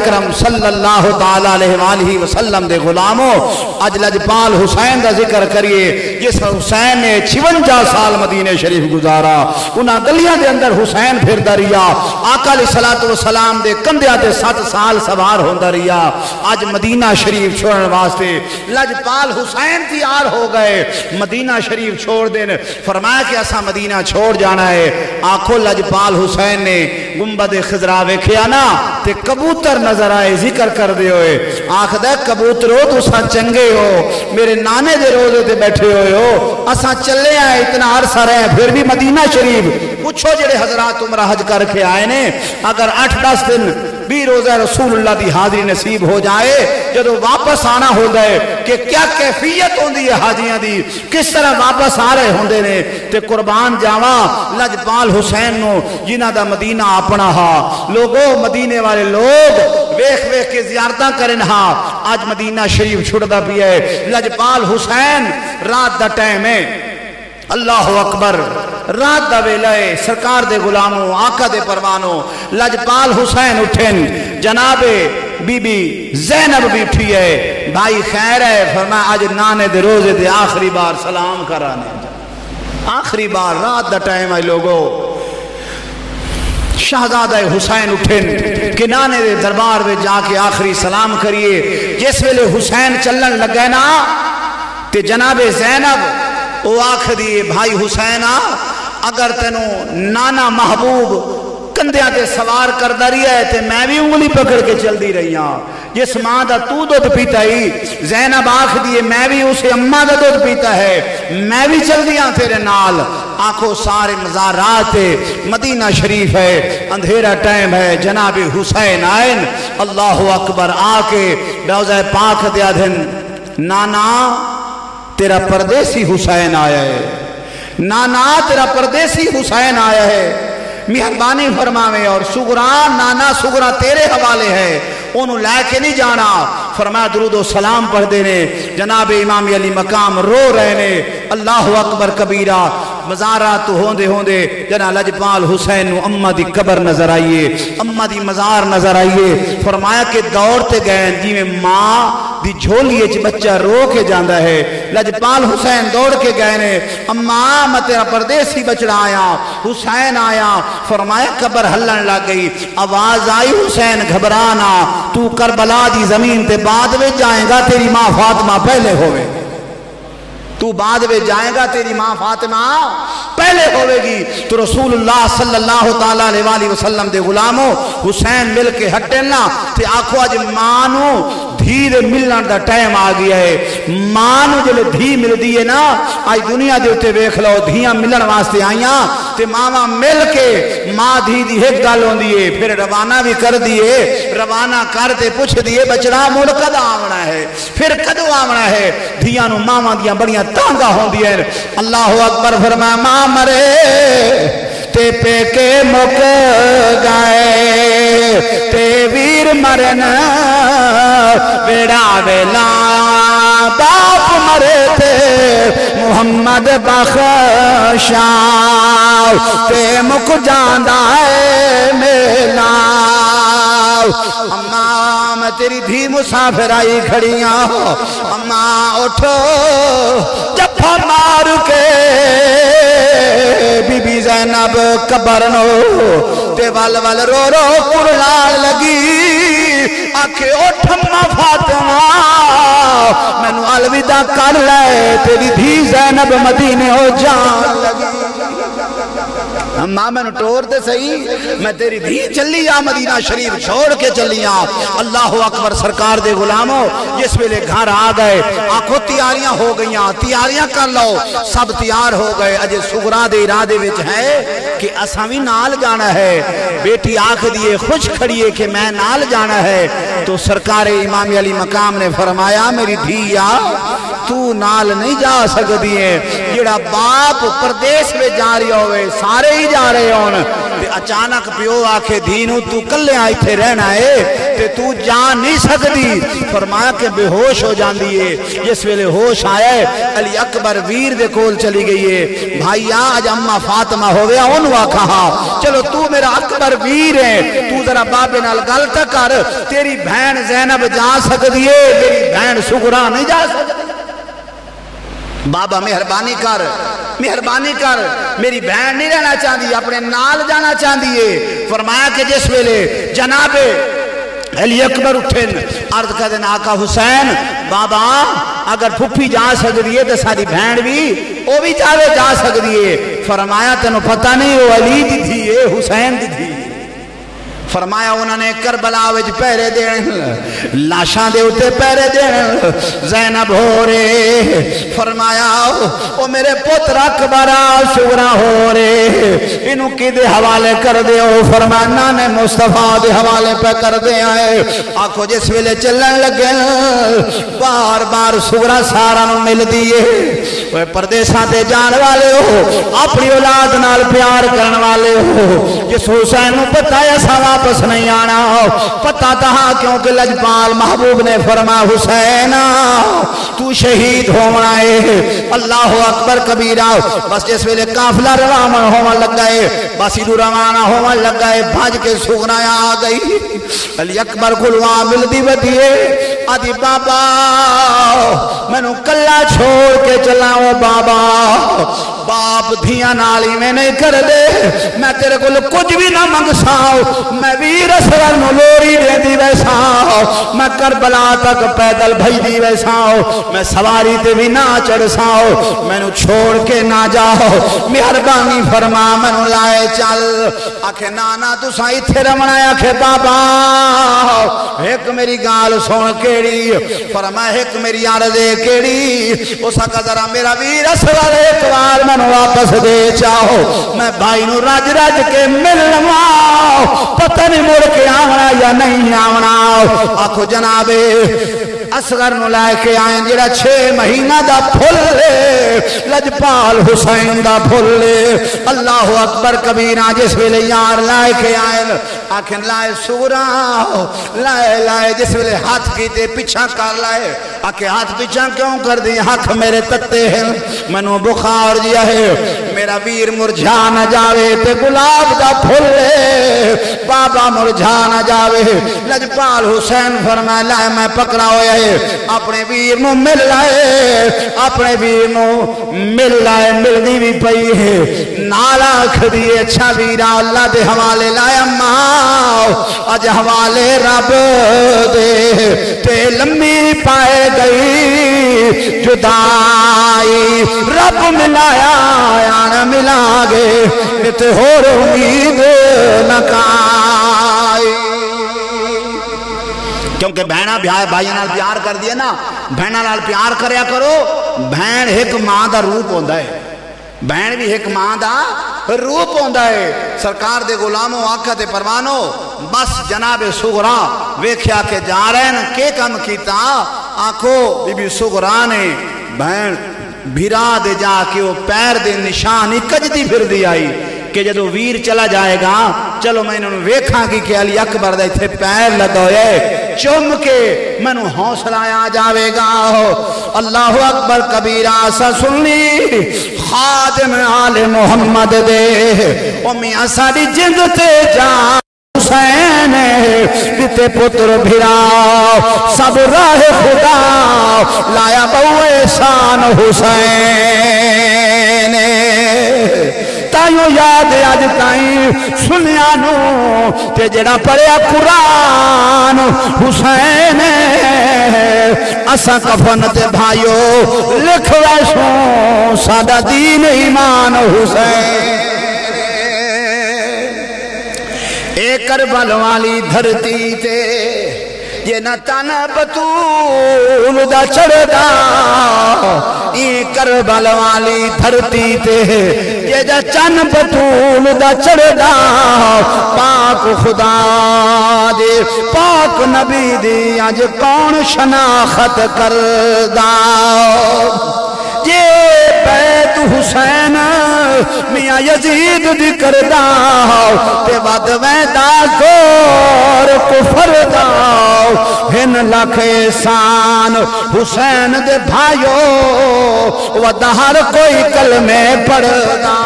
اکرم صلی اللہ تعالیٰ علیہ وآلہ وسلم دے غلاموں اج لجپال حسین دا ذکر کریے، جس حسین نے چھونجا سال مدینہ شریف گزارا۔ انہاں گلیاں دے اندر حسین پھر دریا آقا علیہ السلام دے کندیاں دے سات سال سوار ہوں دریا آج مدینہ شریف چھوڑن واسطے لجپال حسین تیار ہو گئے۔ مدینہ شریف چھوڑ دین۔ فرمایا کہ اسا مدینہ چھوڑ جانا ہے۔ آنکھوں لجپال حسین نے گنبد خضرا ویکھیا نا تے کبوتر نظر آئے، ذکر کر دے ہوئے۔ آنکھ دے کبوترو تو سا چنگے ہو۔ میرے نانے دے روزے دے بیٹھے ہوئے ہو۔ اسا چلے آئے، اتنا عرصہ رہے، پھر بھی مدینہ شریف۔ پوچھو جڑے حضرات عمرہ حج کر کے آئے نے، اگر اٹھ دس دن بھی روزہ رسول اللہ دی حاضری نصیب ہو جائے جدو واپس آنا ہو گئے کہ کیا کیفیت ہوندی ہے حاجیاں دی؟ کس طرح واپس آ رہے ہوندے نے؟ تے قربان جاواں لجپال حسین نو جنہ دا مدینہ اپنا ہا۔ لوگو، مدینے والے لوگ ویکھ ویکھ کے زیارتاں کرن ہا۔ آج مدینہ شریف چھڑدا پیا ہے۔ لجپال حسین، رات دا ٹائم ہے۔ اللہ اکبر۔ رات دا ویلا سرکار دے غلاموں، آقا دے پروانوں لجپال حسین اٹھن۔ جناب بی بی زینب بھی اٹھی ہے۔ بھائی خیر ہے، فرمایا آج نانے دے روزے دے آخری بار سلام کرانے۔ آخری بار رات دا ٹائم ہے لوگو۔ شہزادہ حسین اٹھن کہ نانے دے دربار میں جا کے آخری سلام کریے۔ جس ویلے حسین چلن لگے نا، تے جناب زینب، او آخ دیئے، بھائی حسینہ اگر تینوں نانا محبوب کندیاں تے سوار کر داری ہے تے میں بھی انگلی پکڑ کے چل دی رہی ہاں۔ جس ماں دا تو دودھ پیتا ہی، زینب آخ دیئے، میں بھی اسے اممہ دا دودھ پیتا ہے۔ میں بھی چل دیا ہاں تیرے نال۔ آنکھوں سارے مزارات مدینہ شریف ہے، اندھیرا ٹائم ہے، جناب حسین آئین۔ اللہ اکبر آکے، روزہ پاک دیا دھن نانا، تیرا پردیسی حسین آیا ہے۔ نانا تیرا پردیسی حسین آیا ہے۔ مہربانی فرماوے اور سگران نانا سگران تیرے حوالے ہے۔ انہوں لے کے نہیں جانا۔ فرمایا درود و سلام پڑھ دینے جناب امام علی مقام رو رہنے اللہ اکبر کبیرہ مزارات ہوندے ہوندے جنا لجپال حسین اممہ دی قبر نظر آئیے اممہ دی مزار نظر آئیے، فرمایا کہ دوڑتے گئے جی میں ماں دی جھولیے چھ بچہ رو کے جاندہ ہے، لجپال حسین دوڑ کے گئے نے اممہ میں تیرا پردیسی بچڑا آیا، حسین آیا، فرمایا قبر ہلن لگ گئی، آواز آئی حسین گھبرانا، تو کربلا دی زمین تے بعد میں جائیں گا، تیری ماں فاطمہ پہلے ہوئے۔ تو بعد میں جائے گا تیری ماں فاطمہ، پہلے ہوئے گی۔ تو رسول اللہ صلی اللہ تعالیٰ علیہ وآلہ وسلم دے غلاموں، حسین مل کے ہٹے نہ تے آنکھو آج مانو دھیر ملنا دا ٹائم آ گیا ہے۔ مانو جلے دھی مل دیئے نا، آج دنیا دے ہوتے بیکھ لو، دھیاں ملن واسطے آئیاں، تے ماما مل کے ماں دھی دی ایک گل گالوں دیئے پھر روانہ بھی کر دیئے، روانہ کرتے پوچھ دیئے، بچڑا موڑ کد آمنا ہے؟ پھر کدو آمنا ہے؟ دھیاں نو ماما دیاں بڑیاں تانگا ہوں دیئے اللہ اکبر فرمایا ماں مرے۔ تے پے کے مک گئے تے ویر مرن ویڑا ویلا باپ مرے تھے، محمد بخشا تے مک جاندہ ہے میلا تیری دھی مسافر آئی کھڑیاں اماں اٹھو، جفا مار کے۔ بی بی زینب کبرنو تے وال وال رو رو کرلال لگی۔ آکھے اٹھما فاطمہ۔ میں نو الودہ کر لے، تیری دھی زینب مدینے ہو جان لگی۔ ماں میں ٹور دے صحیح میں تیری دھی چلی آ، مدینہ شریف چھوڑ کے چلی آ۔ اللہ اکبر سرکار دے غلاموں جس ویلے گھر آ گئے، آنکھوں تیاریاں ہو گئیاں، تیاریاں کر لو۔ سب تیار ہو گئے۔ اجے سگرا دے ارادے وچ ہے کہ اساں بھی نال جانا ہے۔ بیٹی آنکھ دیے خوش کھڑیے کہ میں نال جانا ہے۔ تو سرکار امام علی مقام نے فرمایا، میری دھیا تو نال نہیں جا سکتی ہے جڑا باپ پردیس میں جا رہی ہوئے سارے ہی جا رہے ہون اچانک پیو آکھے دینو تو کلے آئی تھے رہنا ہے تے تو جان نہیں سکتی فرمایا کہ بے ہوش ہو جان دیئے جس ویلے ہوش آیا ہے علی اکبر ویر دے کول چلی گئی ہے بھائی آج اممہ فاطمہ ہو گیا انہوں کہا چلو تو میرا اکبر ویر ہے تو ذرا بابے نال گلت کر تیری بہن زینب جا سکتی ہے میری بہن سگرا نہیں جا سکتی بابا مہربانی کر مہربانی کر، میری بہن نہیں رہنا چاہتی اپنے نال جانا چاہتی ہے۔ فرمایا کہ جس ویلے جناب علی اکبر اٹھن، عرض کا دن آقا حسین، بابا اگر پھپھی جا سکتی ہے تو ساری بہن بھی وہ بھی چاہے جا سکتی ہے۔ فرمایا تینوں پتہ نہیں وہ علی دی تھی یہ حسین دی تھی فرمایا انہوں نے کربلا وچ پہرے دین، لاشاں دے اتے پہرے دین۔ زینب ہو رے، فرمایا، او میرے پتر اکبرا شورا ہو رے۔ انہوں کی دے حوالے کر دے او فرمانا نے مصطفیٰ دے حوالے پہ کر دے آئے آنکھو جس ویلے چلن لگے، بار بار سورا سارا نو مل دیئے۔ وہ پردیساں تے جان والے ہو، اپنی اولاد نال پیار کرن والے ہو۔ جس حسین نو پتہ ہے سوا واپس نہیں آنا۔ پتہ تہا کیونکہ لجپال محبوب نے فرما حسین، تو شہید ہونا ہے۔ اللہ اکبر کبیرہ، بس جس ویلے کافلہ روامن ہونا لگ گئے بس ادھو روانہ ہونا لگ گئے بھاج کے سگنائیں آ گئی۔ علی اکبر کھلوا مل دی بدیے آدھی بابا میں نو کلہ چھوڑ کے چلاؤ بابا۔ باپ دھیاں نالی میں نہیں کر دے۔ میں تیرے کو کچھ بھی نہ منگ ساؤ میں میں ویر سور نو لوری دے دی ویسا میں کربلا تک پیدل بھائی دی ویسا میں سواری تے بھی نہ چڑھ ساؤ میں نو چھوڑ کے نہ جاؤ۔ مہربانی فرما میں نو لائے چل۔ آکھے نانا تو سائی تھے رمنا آکھے، بابا ایک میری گال سون کیڑی؟ فرما ایک میری عرضے کیڑی؟ اس کا ذرا میرا ویر سور ایک بار میں نو واپس دے چاہو۔ میں بھائی نو راج راج کے ملوا پتہ نہیں مڑ کے آونا یا نہیں آونا۔ آکھو جنابے، اصغر نو لے کے آئیں، جڑا چھ مہینہ دا پھل لے لجپال حسین دا پھل اللہ اکبر کبیرہ جس ویلے یار لائے کے آئیں آکھیں لائے سورا لائے لائے، جس ویلے ہاتھ کی تے پچھا کر لائے۔ آکھیں ہاتھ پچھا کیوں کر دی؟ حق میرے تتے ہیں۔ منو بخار جیا ہے۔ میرا ویر مرجھا نہ جاوے تے گلاب دا پھل بابا مرجھا نہ جاوے۔ لجپال حسین فرمائے، لائے، میں پکڑا ہویا ہے۔ اپنے ویر نو مل لائے۔ اپنے ویر نو مل لائے مل دی بھی پئی ہے۔ نالا کھدی اچھا ویرا اللہ دے حوالے لائے، اماں، اج حوالے رب دے۔ تے لمبی پائے گئی، جدائی۔ رب ملایا آنا ملا گے۔ تے ہو امید نکائی کیونکہ بہنہ بھائی نال پیار کر دیئے نا۔ بہنہ نال پیار کریا کرو۔ بہن ایک ماں دا روپ ہوندہ ہے بہن بھی ایک ماں دا روپ ہوندہ ہے سرکار دے غلاموں آقا تے پروانو بس جناب سغرا ویکھیا کے جا رہے ہیں کے کم کیتا آنکھو بی بی سغرا نے بہن بھیرا دے جا کے وہ پیر دے نشان نشانی کجدی پھر دی آئی کہ جدو ویر چلا جائے گا، چلو میں انہوں ویکھاں کی کہ علی اکبر دے تھے پیر لگوئے چم کے میں انہوں حوصلہ آیا جاوے گا۔ اللہ اکبر کبیرہ سا سنلی خادم آل محمد دے۔ امیاں ساری جند تے جا، حسین بیتے پتر بھرا سب راہ خدا، لایا بہو شان حسین۔ تائیوں یاد آج تائیں سنیا نو تے جڑا پڑیا قرآن حسین اسا کفن تے بھائیو لکھ ویسوں سادہ دین ایمان حسین اے کربل والی دھرتی تے یہ نہ تن بطول دا چڑھ دا اے کربل والی دھرتی تے یہ جا چن بطول دا چڑھ دا پاک خدا دے، پاک نبی دی آج کون شناخت کر دا یہ حسین، میاں یزید دی کردہ، تے ود ویدہ گور کفر دا۔ ہن لکھ احسان حسین دے بھائیو ودہر کوئی کلمے پڑھ پڑھدا۔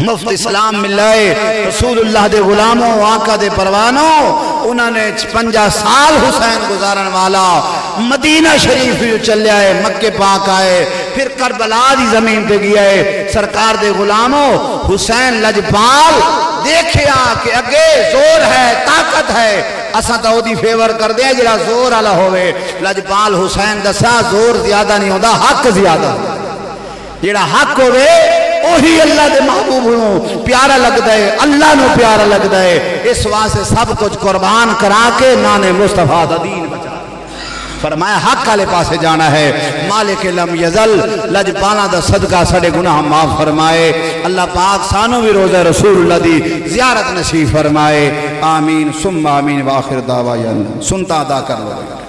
مفت اسلام ملائے، رسول اللہ دے غلاموں، آقا دے پروانوں انہوں نے پنجا سال حسین گزارن والا مدینہ شریف جو چلے آئے مکہ پاک آئے، پھر کربلا دی زمین پہ گیا ہے۔ سرکار دے غلاموں، حسین لجپال دیکھیا کہ اگے زور ہے، طاقت ہے۔ اساں تو دی فیور کر دیا جڑا زور والا ہوئے لجپال حسین دسا زور زیادہ نہیں ہوتا حق زیادہ۔ جڑا حق ہوئے اوہی اللہ دے محبوب ہوں پیارا لگتا ہے، اللہ نو پیارا لگتا ہے۔ اس واسطے سب کچھ قربان کرا کے نانے مصطفیٰ دا دین بچا۔ فرمایا، حق والے پاسے جانا ہے۔ مالک لم یزل لج پانا دا صدقہ سڑے گناہ معاف فرمائے۔ اللہ پاک سانو بھی روزہ رسول اللہ دی زیارت نصیب فرمائے۔ آمین سم آمین واخر دعوی اللہ سنتا ادا کر لو۔